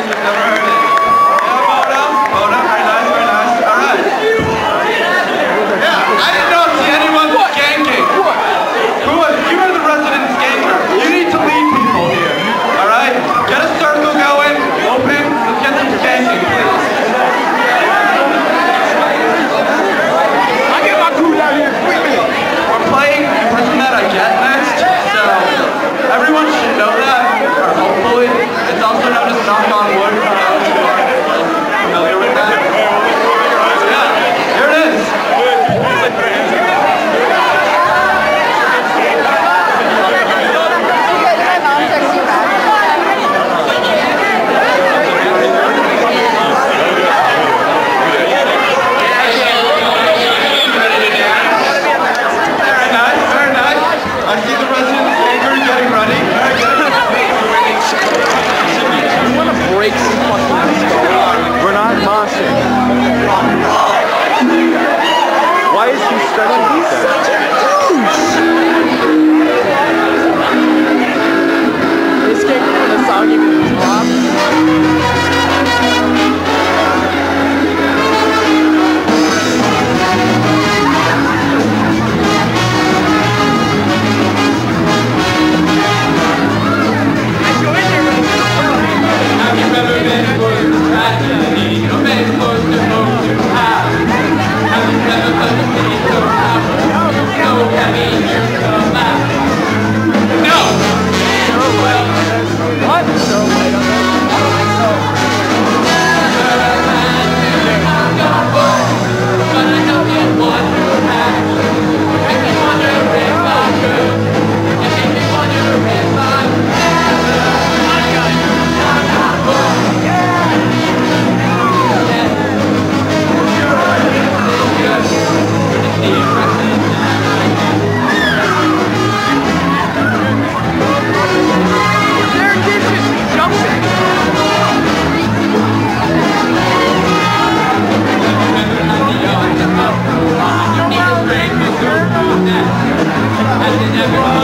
who've never is she stretching like that? This can't be the song even Né? and everyone.